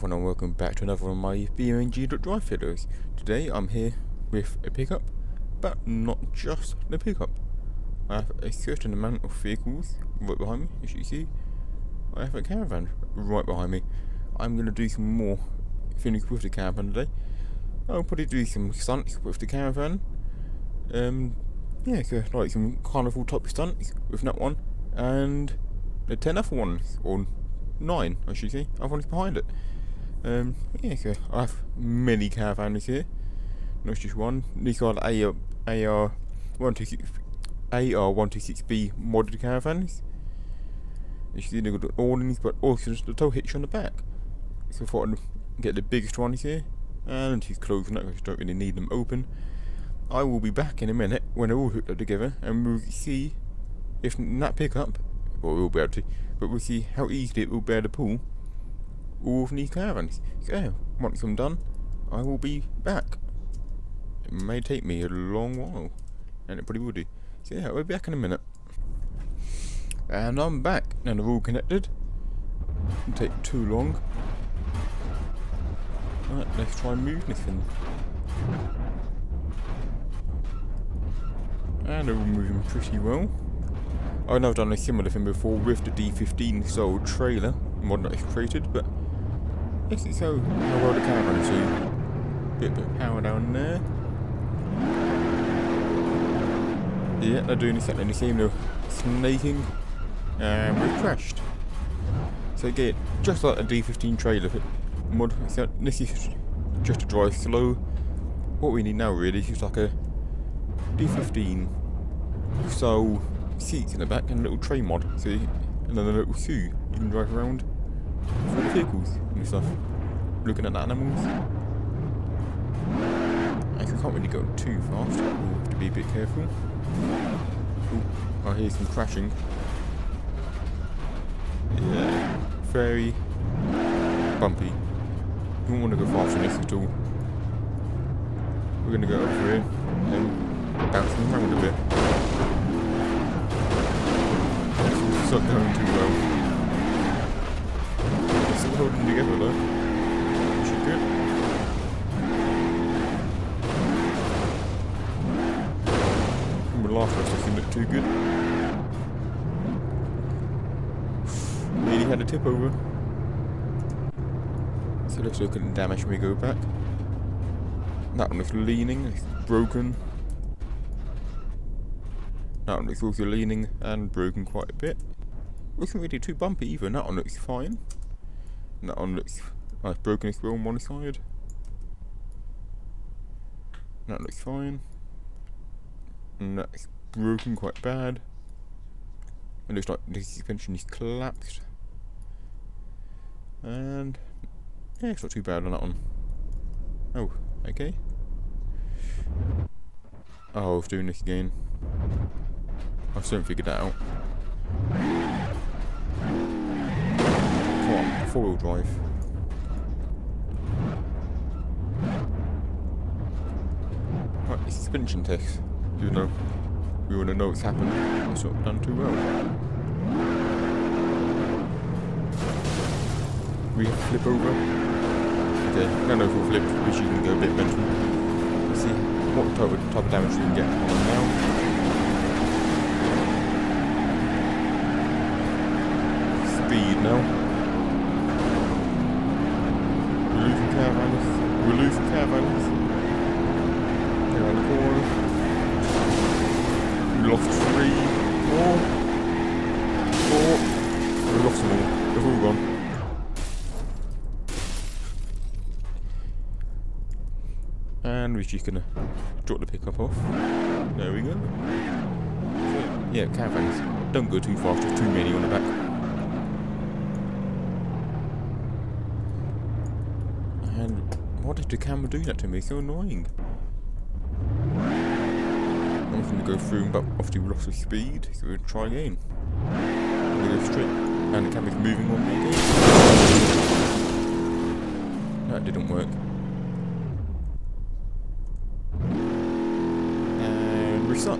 everyone and welcome back to another one of my BeamNG.drive videos. Today I'm here with a pickup, but not just the pickup. I have a certain amount of vehicles right behind me, as you see. I have a caravan right behind me. I'm going to do some more things with the caravan today. I'll probably do some stunts with the caravan. Um, yeah, so like some carnival type stunts with that one. And the 10 other ones, or 9 I should say, other ones behind it. Um, yeah, so I have many caravans here, not just one. These are AR, AR 126, AR126B modded caravans. You see they've but also the tow hitch on the back. So I thought I'd get the biggest ones here, and these closed now, because I don't really need them open. I will be back in a minute when they're all hooked up together, and we'll see if that pickup, well we'll be able to, but we'll see how easily it will bear the pull all of these caravans. So, once I'm done, I will be back. It may take me a long while, and it probably will do. So yeah, we'll be back in a minute. And I'm back, and they're all connected. Didn't take too long. Right, let's try and move this thing. And they're all moving pretty well. I know I've done a similar thing before with the D15 sold trailer mod that I created, but this is how, how well the caravan see. Bit, bit of power down there. Yeah, they're doing exactly the same, they're snaking, and um, we've crashed. So again, just like a D15 trailer mod, except this is just to drive slow. What we need now really is just like a D15 so seats in the back and a little tray mod, see? And then a little queue you can drive around the vehicles and stuff. Looking at the animals. I can't really go too fast, we'll have to be a bit careful. Ooh, I hear some crashing. Yeah, very bumpy. Don't want to go fast on this at all. We're gonna go over here and bounce around a bit. It's not going too well. Still holding together though. Is good. And the last rest doesn't look too good. Nearly had a tip over. So let's look at the damage when we go back. That one looks leaning, it's broken. That one looks also leaning and broken quite a bit. Wasn't really too bumpy either, that one looks fine. That one looks nice broken as well on one side. That looks fine. And that's broken quite bad. It looks like the suspension is collapsed. And yeah, it's not too bad on that one. Oh, okay. Oh, I was doing this again. I've soon figured that out. Four-wheel drive. Right, the suspension test. You know, we want to know what's happened. It's not done too well. We flip over. Okay, no, no, full flip, which you can go a bit mental. Let's see what type of, type of damage we can get on now. Speed now. We're losing caravans. Losing caravans. They're on the. We lost three. Four. Four. We lost them all. They've all gone. And we're just gonna drop the pickup off. There we go. So, yeah, caravans. Don't go too fast, there's too many on the back. And why did the camera do that to me? It's so annoying. I'm just gonna go through, but obviously we lost the speed, so we'll try again. Go straight, and the camera's moving on me again. That didn't work. And we suck.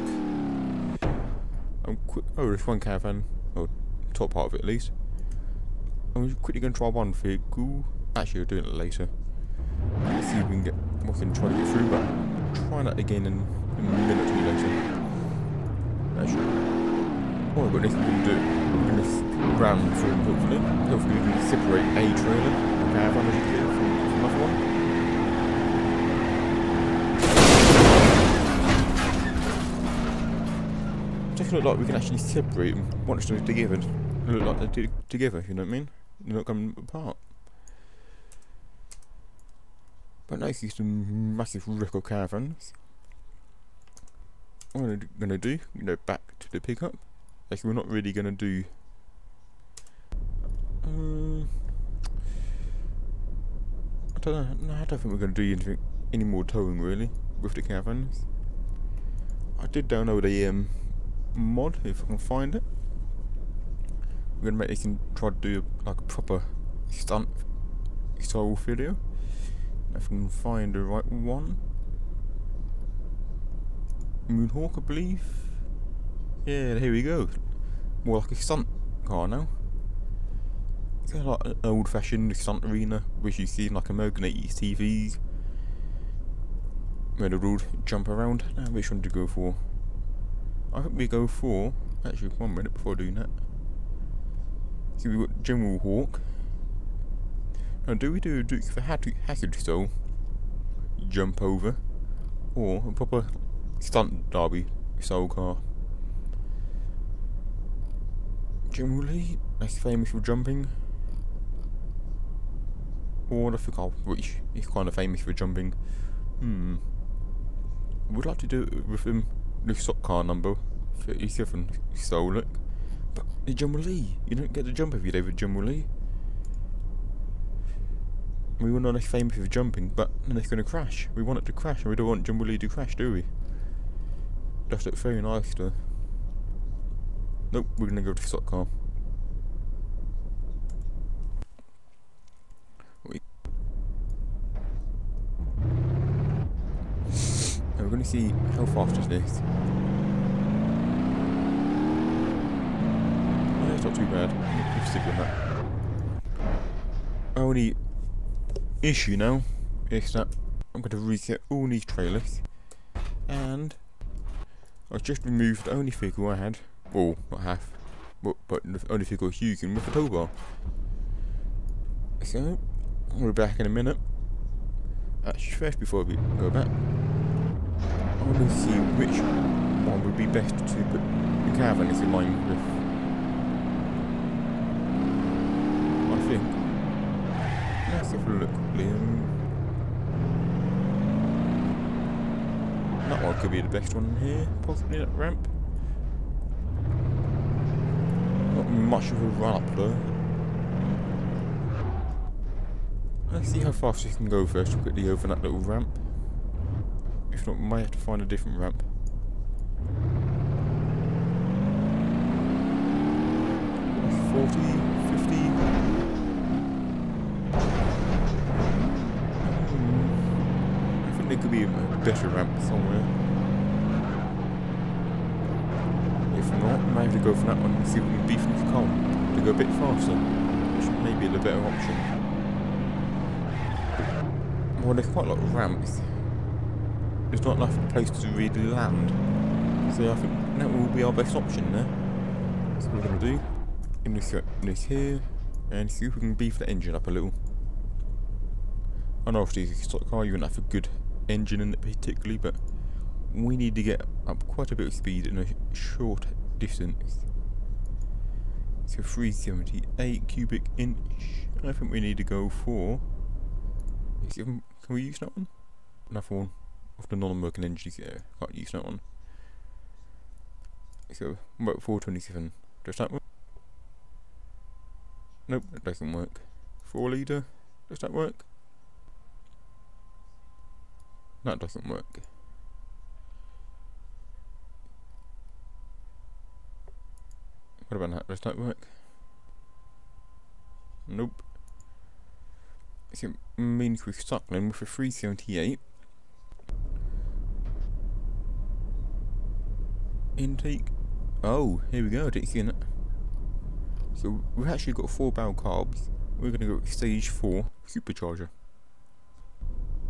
I'm qu oh, there's one caravan, or top part of it at least. I'm quickly gonna try one vehicle. actually, we're doing it later. Let's see if we can get, we can try to get through, but try that again in, in a minute or two later. Actually, oh, we've got nothing we can do. We're going to ram through them, hopefully. Hopefully we can separate a trailer, a caravan as you from, from another one. Just look like we can actually separate them once they're together. They look like they're together, you know what I mean? They're not coming apart. But now you see some massive record caravans. What I'm gonna do, you know, back to the pickup. Like we're not really gonna do. Um, I don't know. No, I don't think we're gonna do anything, any more towing really with the caravans. I did download a um, mod if I can find it. We're gonna make this and try to do like a proper stunt style video. If I can find the right one. Moonhawk, I believe. Yeah, here we go. More like a stunt car now. It's like an old-fashioned stunt arena, which you see in like American 80s TVs. Where the road jump around. Now, which one to go for? I think we go for. Actually, one minute before doing that. So we've got General Hawk. Now, do we do a Dukes of Hazzard style? Jump over? Or a proper stunt derby style car? General Lee, that's famous for jumping. Or I think I'll which is kind of famous for jumping. Hmm. Would like to do it with him the stock car number 37 style look. But the General Lee, you don't get to jump every day with General Lee. We were not as famous for jumping, but then it's going to crash. We want it to crash, and we don't want Jumbly to crash, do we? Does look very nice, though. Nope, we're going to go to car. We we're going to see how fast is this. Yeah, it's not too bad. Only issue now is that I'm going to reset all these trailers and I've just removed the only figure I had, well not half, but, but the only figure I was using with a tow bar. So, we're back in a minute. Actually first before we go back, I want to see which one would be best to put the caravan in line with. I think have a look. That one could be the best one here, possibly that ramp. Not much of a run up though. Let's see how fast you can go first quickly over that little ramp. If not, we might have to find a different ramp. 40. Be a better ramp somewhere. If not, to go for that one and see if we can beef this car to go a bit faster, which may be the better option. Well, there's quite a lot of ramps. There's not enough place to really land. So I think that will be our best option there. So what we're going to do, in this, this here, and see if we can beef the engine up a little. I know if it's stock car, you wouldn't have a good engine in it particularly, but we need to get up quite a bit of speed in a short distance. So 378 cubic inch. I think we need to go for. Can we use that one? Another one of the non-working engines. Can't use that one. So about 427. Does that work? Nope, that doesn't work. 4 litre. Does that work? That doesn't work. What about that? Does that work? Nope. So it means we're stuck then with a 378. Intake. Oh, here we go, I didn't see. So we've actually got 4 barrel carbs, we're gonna go stage four supercharger.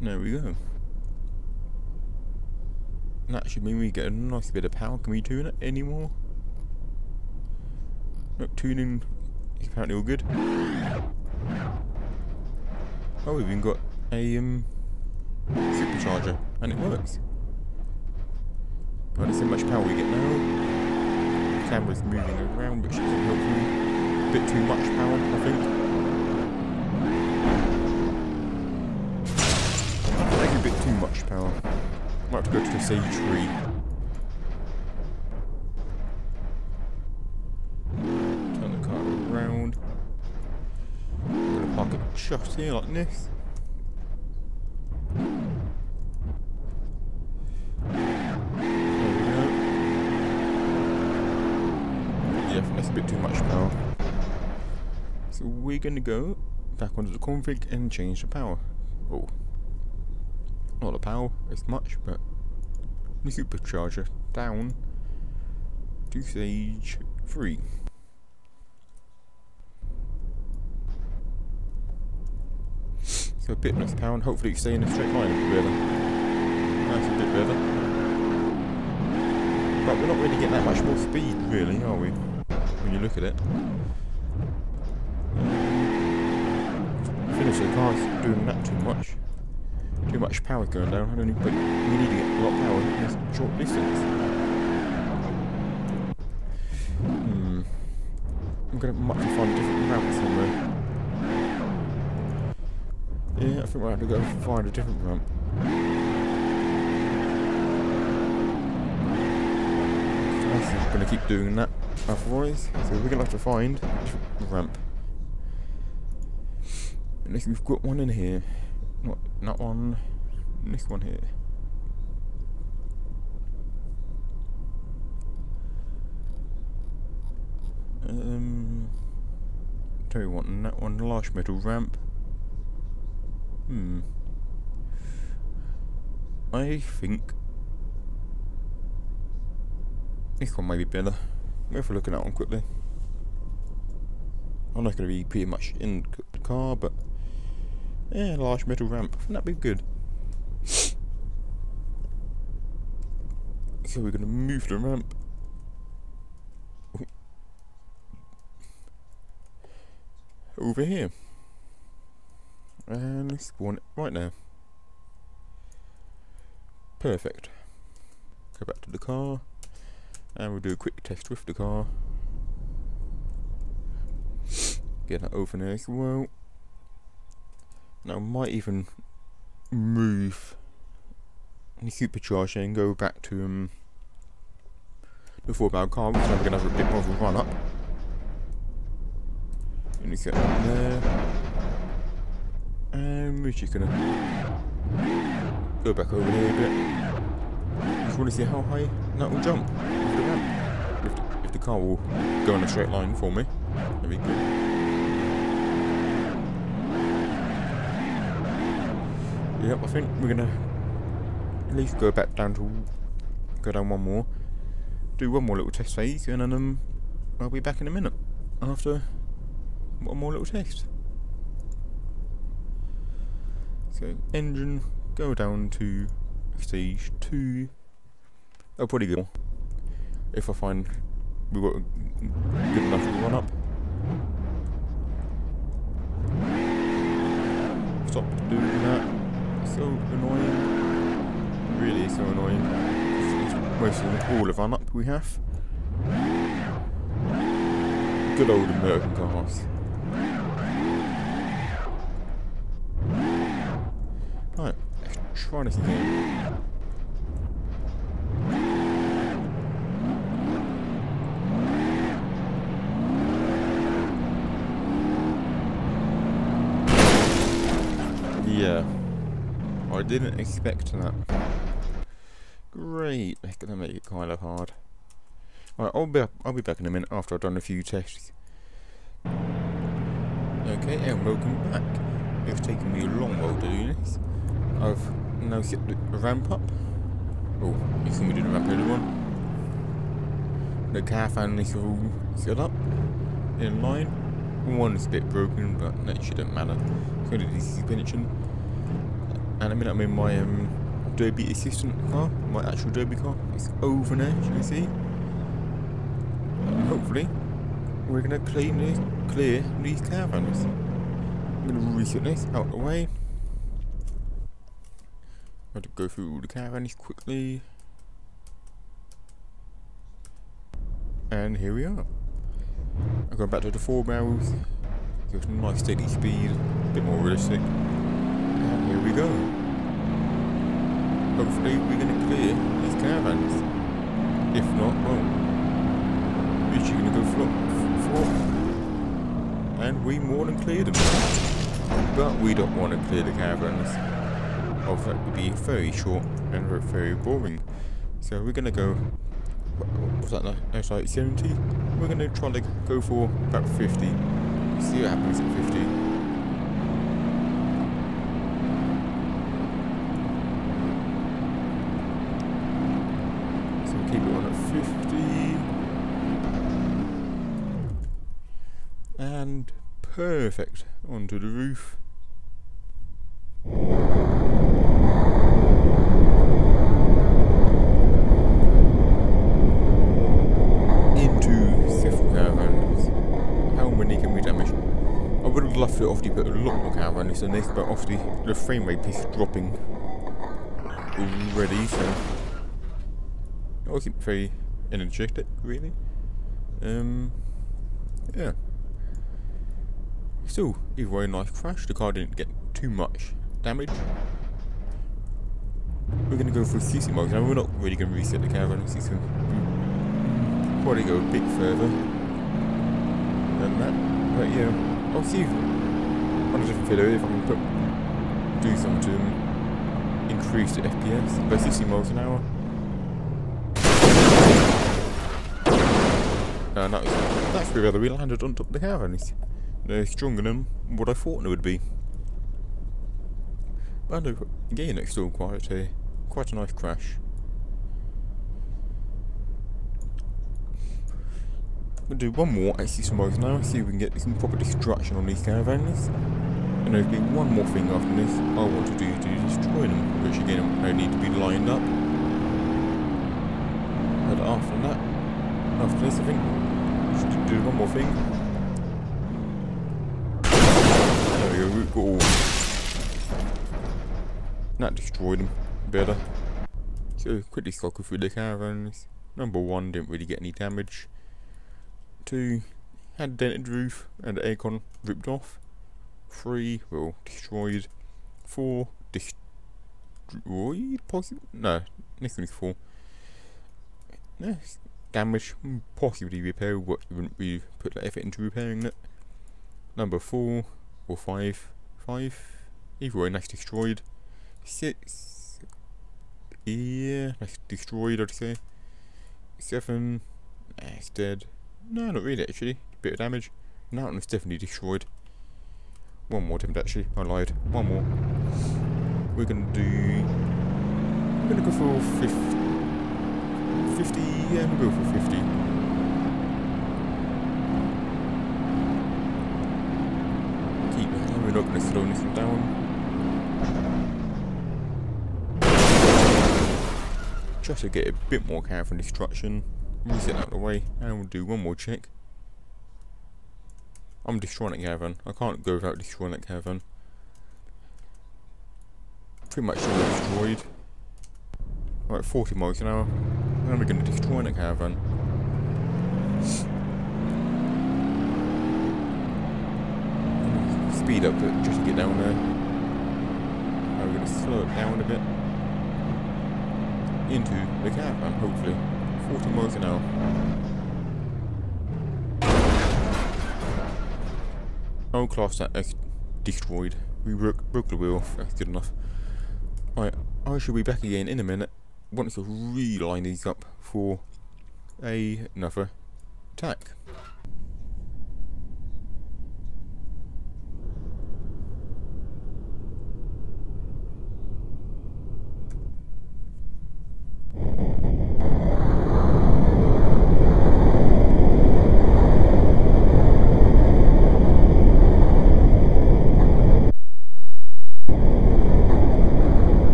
There we go. And that should mean we get a nice bit of power. Can we tune it anymore? Nope, tuning is apparently all good. Oh, we've even got a um, supercharger, and it works. But let's see how much power we get now. The camera's moving around, which isn't helpful. A bit too much power, I think. Maybe a bit too much power. Might have to go to the sage tree. Turn the car around. I'm gonna park it just here like this. Yeah, that's a bit too much power. So we're gonna go back onto the config and change the power. Oh. Not the power as much, but the supercharger down to stage 3. So a bit less power and hopefully stay in a straight line a bit a bit better. But we're not really getting that much more speed really, are we? When you look at it. Finish the car's doing that too much. Too much power going down. I don't need, but we need to get a lot of power in this short distance. Hmm. I'm gonna have to find a different route somewhere. Yeah, I think we'll have to go find a different ramp. I'm gonna keep doing that otherwise. So we're gonna have to find a ramp. Unless we've got one in here. Not not one. This one here. Um, do we want that one large metal ramp? Hmm. I think this one may be better. If we're looking at one quickly. I'm not going to be pretty much in the car, but yeah, large metal ramp. Wouldn't That'd be good. So we're going to move the ramp. Over here. And spawn it right now. Perfect. Go back to the car. And we'll do a quick test with the car. Get that open there as well. Now I might even move the supercharger and go back to um, the four barrel car, because we're going to have a bit more of a run up. And get there. And we're just going to go back over here a bit. Just want to see how high that will jump. If the, if the car will go in a straight line for me, that'd be good. Yep, I think we're gonna at least go back down to go down one more, do one more little test phase, and then um, I'll be back in a minute after one more little test. So engine go down to stage two. I'll probably if I find we've got good enough to run up. Stop doing that so annoying. Really so annoying. It's, it's all of our up we have. Good old American cars. Right, let's try this again. Yeah. I didn't expect that. Great, that's gonna make it kind of hard. Alright, I'll be I'll be back in a minute after I've done a few tests. Okay, and welcome back. It's taken me a long while to do this. I've now set the ramp up. Oh, you see me do the ramp one. The car fan is all set up in line. One's a bit broken, but that shouldn't matter. It's only the suspension. And I mean, I'm in my um, Derby assistant car, my actual Derby car. It's over there, as you can see. Hopefully, we're gonna clean this, clear these caravans. I'm gonna reset this out of the way. I have to go through all the caravans quickly. And here we are. I'm going back to the four barrels. Give us a nice steady speed, a bit more realistic. We go. Hopefully we're going to clear these caravans. If not, well, we're going to go flop. And we more than cleared them. But we don't want to clear the caravans. Or that would be very short and very boring. So we're going to go was that? It's like 70. We're going to try to go for about 50. See what happens at 50. So keep it on at 50. And perfect. Onto the roof. love to off to put a lot more camera on this but obviously the frame rate is dropping already, so I wasn't very energetic, really. Um, yeah. Still, either way, nice crash. The car didn't get too much damage. We're going to go for CC mode. Now, we're not really going to reset the camera. on CC. Probably go a bit further than that. But yeah, I'll see on a different video if I can put do something to increase the FPS by 60 miles an hour. That was, that's pretty rather we landed on top of the caravan. They're stronger than what I thought it would be. But again, it's still quite a quite a nice crash. We'll do one more 60 miles an see if we can get some proper destruction on these caravans. And there's been one more thing after this I want to do to destroy them, which again they need to be lined up. But after that, after this I think we should do one more thing. There we go, that destroyed them better. So quickly cycle through the caravans. Number one didn't really get any damage. Two had dented roof and the aircon ripped off. Three, well, destroyed. Four, destroyed, possibly? No, next one is four. No, damage, possibly repaired, but wouldn't we put the effort into repairing it? Number four, or five, five, either way, that's destroyed. Six, yeah, that's destroyed, I'd say. Seven, nah, it's dead. No, not really, actually. Bit of damage. One was definitely destroyed. One more attempt actually, I lied. One more. We're gonna do... We're gonna go for 50... 50, yeah, we'll go for 50. Keep we're not gonna slow down. Just to get a bit more care from destruction. Reset out of the way, and we'll do one more check. I'm destroying that caravan. I can't go without destroying that caravan. Pretty much all destroyed. Right, 40 miles an hour. And we're going to destroy that caravan. Speed up it just to get down there. We're going to slow it down a bit. Into the caravan, hopefully. 40 miles an hour. I'll class that as destroyed. We broke, broke the wheel, that's good enough. Right, I shall be back again in a minute once I've reline these up for a, another attack.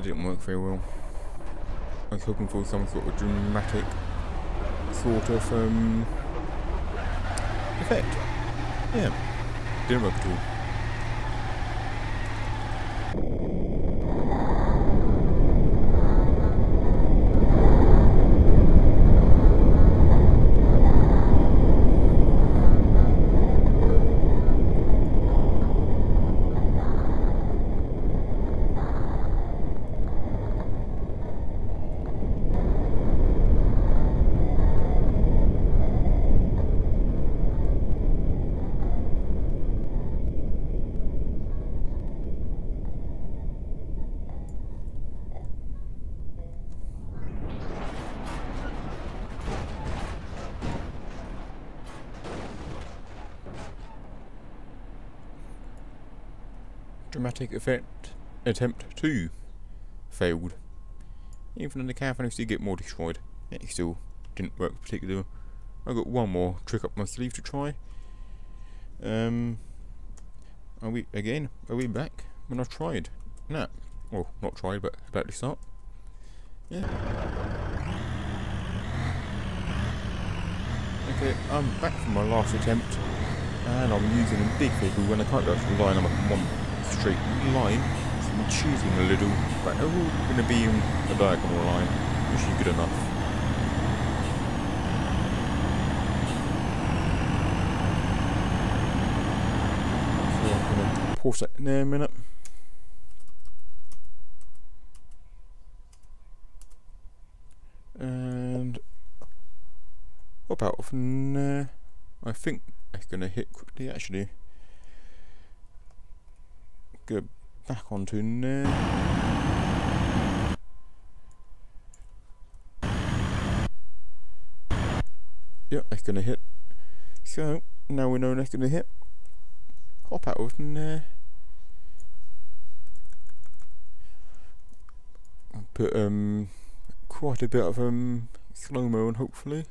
That didn't work very well. I was hoping for some sort of dramatic sort of um, effect. Yeah, didn't work at all. Dramatic effect attempt 2 failed. Even though the caravan still get more destroyed, it still didn't work particularly I got one more trick up my sleeve to try. Um, are we again? Are we back when I tried? No, well, not tried, but about to start. Yeah. Okay, I'm back from my last attempt, and I'm using a big vehicle when I can't go actually line in one straight line. So I'm choosing a little, but they're all going to be in a diagonal line, which is good enough. So I'm going to pause that in a minute. And hop out of there. I think it's going to hit quickly actually go back onto there. Yep, that's gonna hit. So now we know that's gonna hit. Hop out of there. Put um quite a bit of um slow mo on hopefully.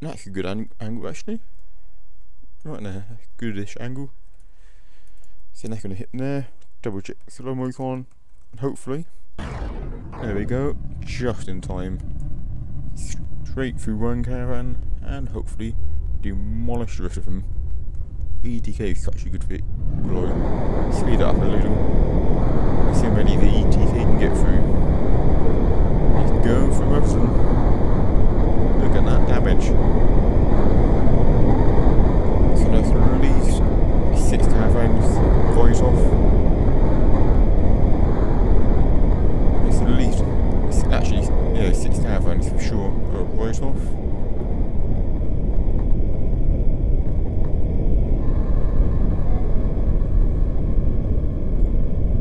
That's a good ang angle actually. Right there, goodish angle. So that's going to hit there, double check slow mo on, hopefully, there we go, just in time. Straight through one caravan, and hopefully demolish the rest of them. ETK is such a good fit, glow. Speed up a little. See how many the ETK can get through. He's going for most of them. Look at that damage. So that's released six caravans voice off. It's at least, it's actually, yeah, six caravans for sure, got voice off.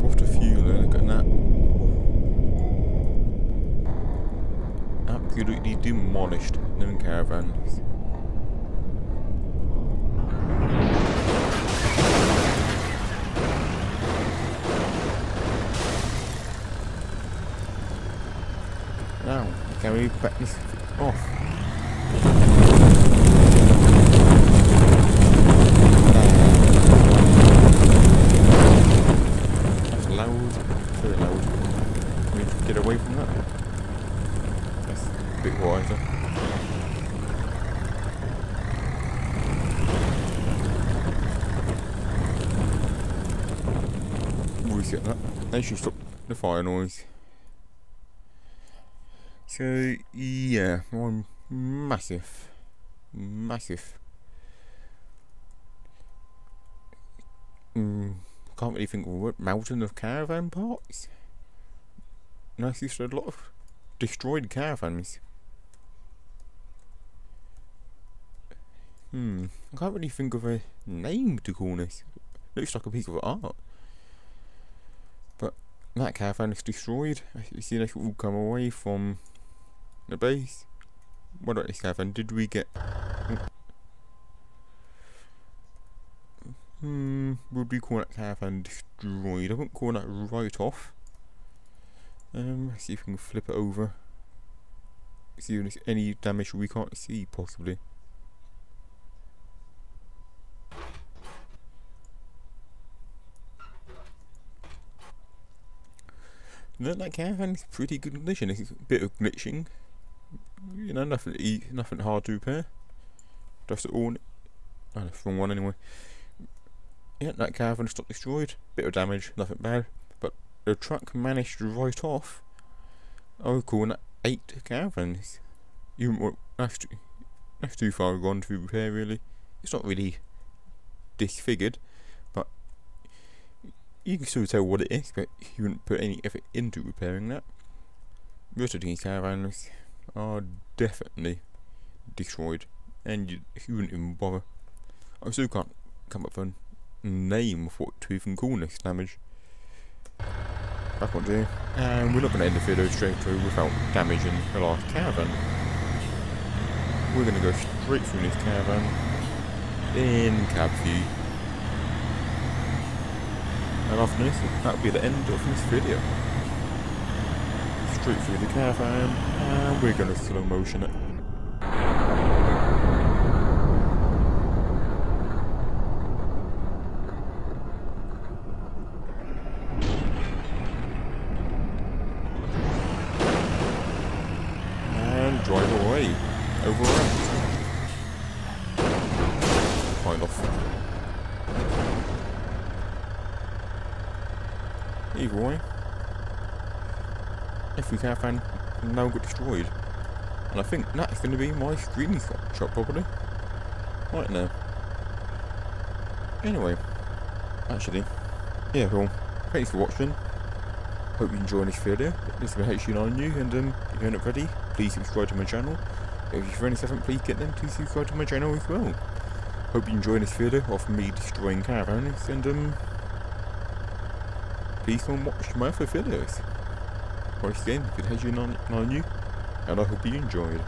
What a fuel, look at that. Absolutely demolished them caravans. Now, can we back this off? That's loud, very loud. Can we get away from that? That's a bit wiser. Reset should stop the fire noise. So yeah, one massive, massive. Mm, can't really think of what mountain of caravan parts. Nice, used a lot of destroyed caravans. Hmm, I can't really think of a name to call this. Looks like a piece of art. That caravan is destroyed. You see, they all come away from the base. What about this caravan? Did we get... Hmm, would we call that caravan destroyed? I wouldn't call that right off. Um, let's see if we can flip it over. See if there's any damage we can't see, possibly. That caravan is pretty good condition. It's a bit of glitching. You know, nothing e nothing hard to repair. Just all. Oh, that's the wrong one anyway. Yeah, that caravan's not destroyed. Bit of damage, nothing bad. But the truck managed to write off. I would call that eight caravans. You well, that's too, that's too far gone to repair. Really, it's not really disfigured, you can still tell what it is. But you wouldn't put any effort into repairing that. Rest of these caravans are definitely destroyed, and you, you wouldn't even bother. I still can't come up with a name of what to even call this damage. Back on do. And we're not going to end the video straight through without damaging the last caravan. We're going to go straight through this caravan in cab view. And after this, that'll be the end of this video. Straight through the caravan, and we're going to slow motion it. And drive away. Over and Kind of. Either way, every caravan now got destroyed. And I think that's going to be my screenshot shot properly. Right now. Anyway, actually, yeah, well, thanks for watching. Hope you enjoyed this video. This is HU9 new, and um, if you're not ready, please subscribe to my channel. If your friends haven't, please get them to subscribe to my channel as well. Hope you enjoyed this video of me destroying caravans, and um, please and watch my other videos. Once again, if it has you not, not new, and I hope you enjoyed.